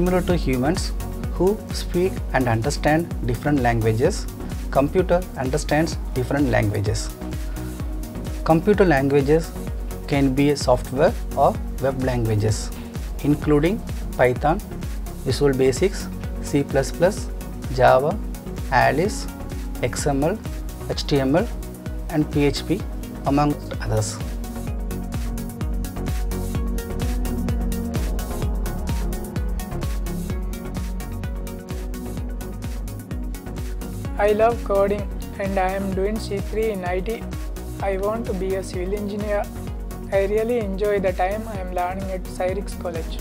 Similar to humans who speak and understand different languages, computer understands different languages. Computer languages can be software or web languages including Python, Visual Basics, C++, Java, Alice, XML, HTML and PHP among others. I love coding and I am doing C3 in IT. I want to be a civil engineer. I really enjoy the time I am learning at Cyryx College.